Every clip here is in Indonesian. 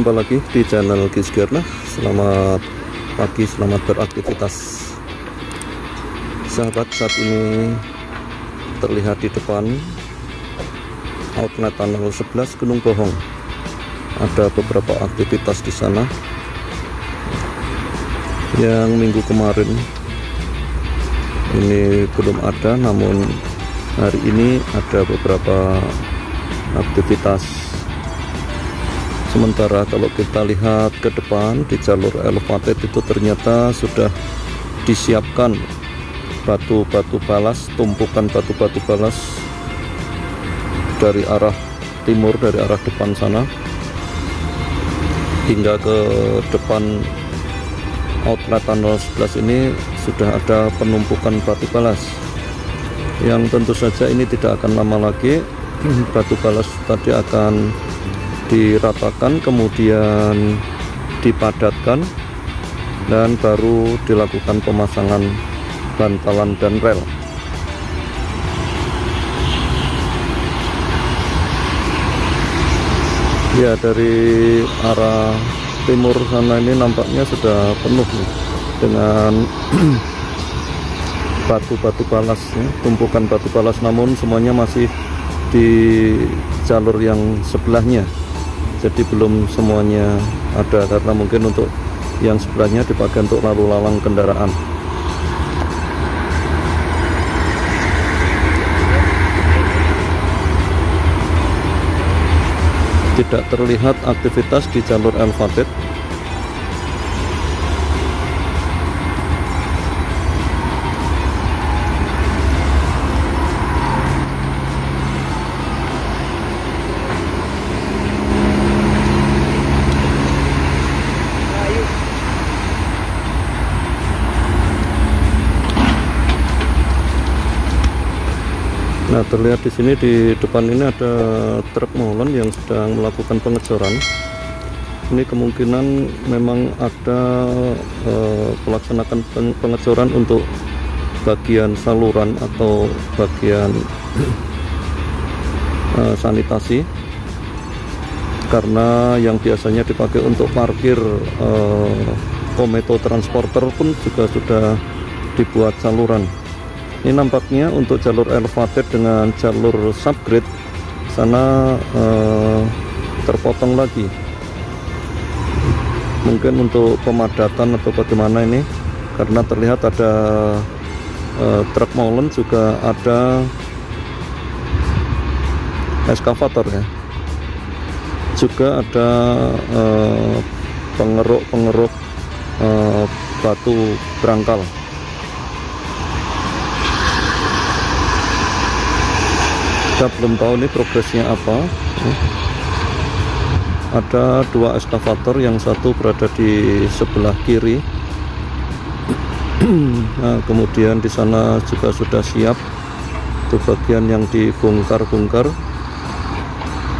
jumpa lagi di channel Gisgerna Selamat pagi, selamat beraktivitas. Sahabat, saat ini terlihat di depan outlet tunnel 11 Gunung Bohong. Ada beberapa aktivitas di sana. Yang minggu kemarin ini belum ada namun hari ini ada beberapa aktivitas sementara kalau kita lihat ke depan di jalur elevated itu ternyata sudah disiapkan batu-batu balas tumpukan batu-batu balas dari arah timur dari arah depan sana hingga ke depan outlet tunnel 11 ini sudah ada penumpukan batu balas. Yang tentu saja ini tidak akan lama lagi. Batu balas tadi akan diratakan kemudian dipadatkan dan baru dilakukan pemasangan bantalan dan rel. Ya dari arah timur sana ini nampaknya sudah penuh nih, dengan batu-batu balas ya, tumpukan batu balas. Namun semuanya masih di jalur yang sebelahnya jadi belum semuanya ada karena mungkin untuk yang sebelahnya dipakai untuk lalu lalang kendaraan. Tidak terlihat aktivitas di jalur elevated Nah terlihat di sini di depan ini ada truk molen yang sedang melakukan pengecoran. Ini kemungkinan memang ada uh, pelaksanakan pengecoran untuk bagian saluran atau bagian uh, sanitasi karena yang biasanya dipakai untuk parkir uh, kometo transporter pun juga sudah dibuat saluran ini nampaknya untuk jalur elevated dengan jalur subgrade sana eh, terpotong lagi. Mungkin untuk pemadatan atau bagaimana ini karena terlihat ada eh, truk molen juga ada eskavator ya. Juga ada eh, pengeruk-pengeruk eh, batu berangkal kita belum tahu ini progresnya apa. Ada dua eskavator yang satu berada di sebelah kiri. Nah, kemudian di sana juga sudah siap. Itu bagian yang dibongkar-bongkar.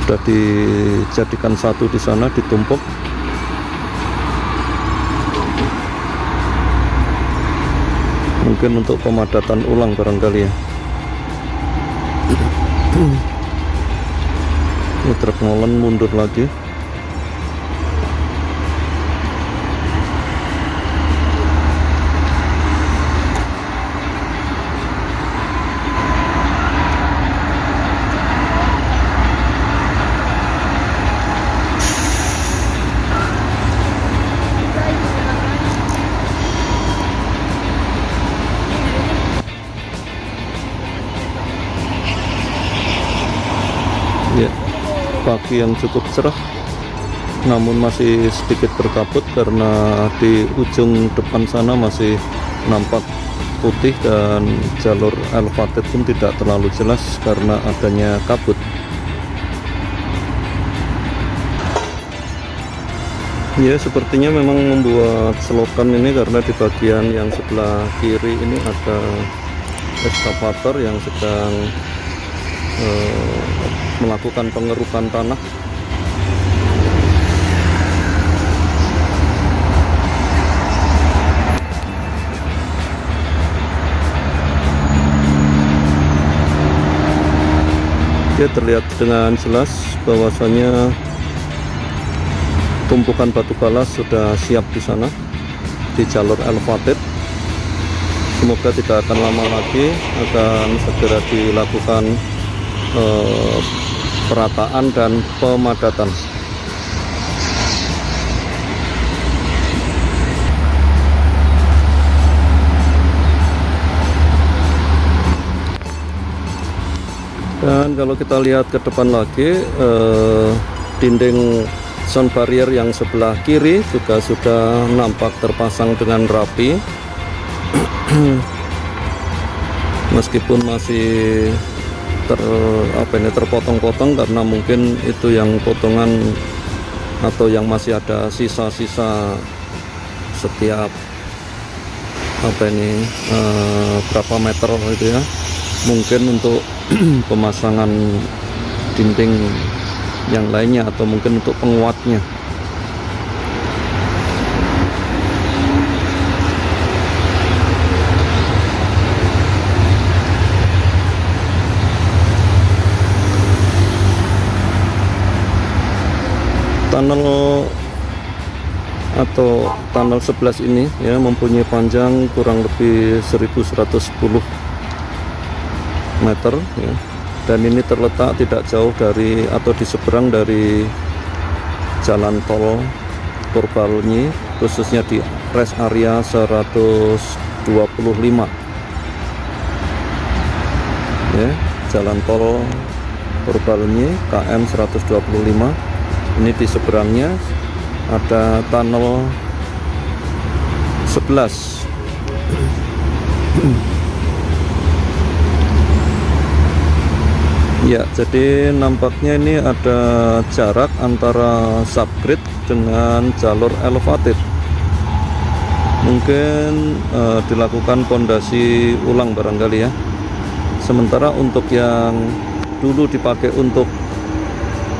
Sudah dijadikan satu di sana ditumpuk. Mungkin untuk pemadatan ulang barangkali ya ini truk molen mundur lagi pagi yang cukup cerah namun masih sedikit berkabut karena di ujung depan sana masih nampak putih dan jalur elevated pun tidak terlalu jelas karena adanya kabut. Ya sepertinya memang membuat selokan ini karena di bagian yang sebelah kiri ini ada eskavator yang sedang eh, melakukan pengerukan tanah. Dia terlihat dengan jelas bahwasanya tumpukan batu balas sudah siap di sana di jalur elevated semoga tidak akan lama lagi akan segera dilakukan eh, perataan dan pemadatan. Dan kalau kita lihat ke depan lagi eh, dinding sound barrier yang sebelah kiri juga sudah nampak terpasang dengan rapi. Meskipun masih ter apa ini terpotong-potong karena mungkin itu yang potongan atau yang masih ada sisa-sisa setiap apa ini eh, berapa meter itu ya. Mungkin untuk pemasangan dinding yang lainnya atau mungkin untuk penguatnya tunnel atau tunnel 11 ini ya mempunyai panjang kurang lebih 1110 meter ya. dan ini terletak tidak jauh dari atau di seberang dari jalan tol Purbalunyi khususnya di rest area 125 ya jalan tol Purbalunyi KM 125 ini di seberangnya ada tunnel 11 Ya, jadi nampaknya ini ada jarak antara subgrid dengan jalur elevated. Mungkin uh, dilakukan pondasi ulang barangkali ya. Sementara untuk yang dulu dipakai untuk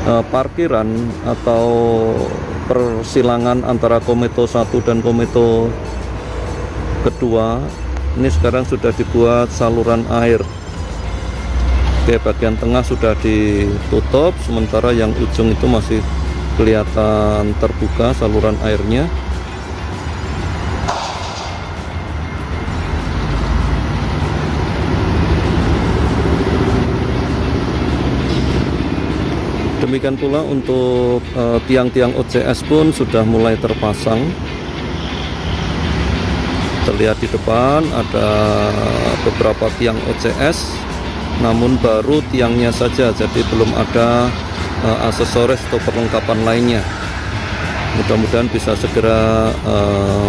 uh, parkiran atau persilangan antara kometo 1 dan kometo kedua, ini sekarang sudah dibuat saluran air. Oke bagian tengah sudah ditutup sementara yang ujung itu masih kelihatan terbuka saluran airnya demikian pula untuk eh, tiang-tiang uh, OCS pun sudah mulai terpasang. Terlihat di depan ada beberapa tiang OCS namun baru tiangnya saja jadi belum ada uh, aksesoris atau perlengkapan lainnya. Mudah-mudahan bisa segera uh,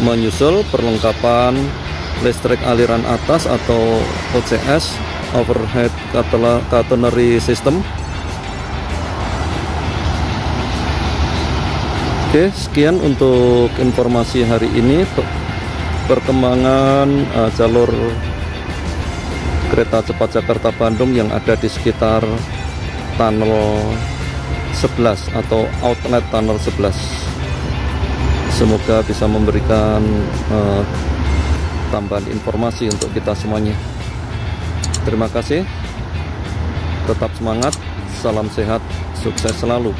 menyusul perlengkapan listrik aliran atas atau OCS overhead catenary system. Oke, sekian untuk informasi hari ini. Perkembangan uh, jalur kereta cepat Jakarta Bandung yang ada di sekitar tunnel 11 atau outlet tunnel 11 semoga bisa memberikan uh, tambahan informasi untuk kita semuanya terima kasih. Tetap semangat. Salam sehat. Sukses selalu